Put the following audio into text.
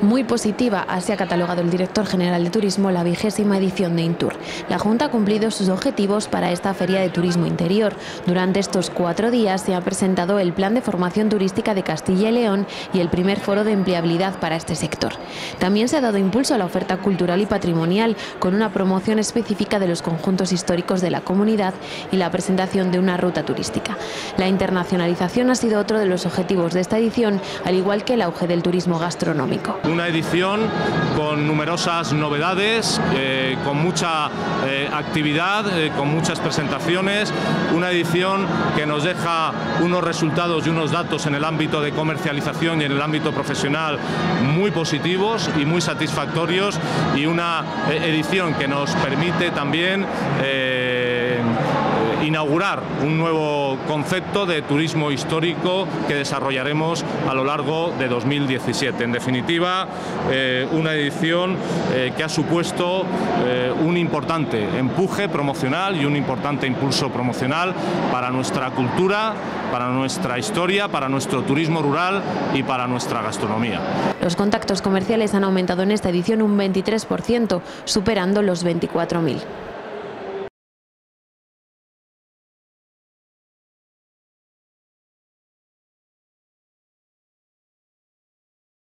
Muy positiva, así ha catalogado el director general de Turismo la vigésima edición de Intur. La Junta ha cumplido sus objetivos para esta Feria de Turismo Interior. Durante estos cuatro días se ha presentado el Plan de Formación Turística de Castilla y León y el primer foro de empleabilidad para este sector. También se ha dado impulso a la oferta cultural y patrimonial con una promoción específica de los conjuntos históricos de la comunidad y la presentación de una ruta turística. La internacionalización ha sido otro de los objetivos de esta edición, al igual que el auge del turismo gastronómico una edición con numerosas novedades, eh, con mucha eh, actividad, eh, con muchas presentaciones, una edición que nos deja unos resultados y unos datos en el ámbito de comercialización y en el ámbito profesional muy positivos y muy satisfactorios y una edición que nos permite también inaugurar un nuevo concepto de turismo histórico que desarrollaremos a lo largo de 2017. En definitiva, eh, una edición eh, que ha supuesto eh, un importante empuje promocional y un importante impulso promocional para nuestra cultura, para nuestra historia, para nuestro turismo rural y para nuestra gastronomía. Los contactos comerciales han aumentado en esta edición un 23%, superando los 24.000.